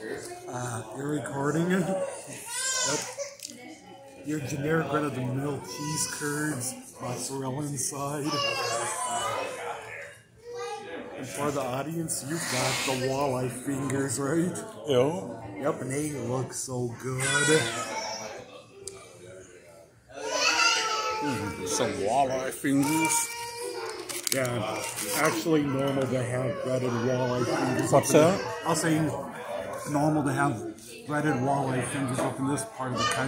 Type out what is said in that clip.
You're recording it? Yep. Your generic red of the mill cheese curds, mozzarella inside. And for the audience, you've got the walleye fingers, right? Yo. Yep, and they look so good. Mm, some walleye fingers. Yeah, actually normal to have breaded walleye fingers. What's that? I'll say normal to have breaded walleye fingers up in this part of the country.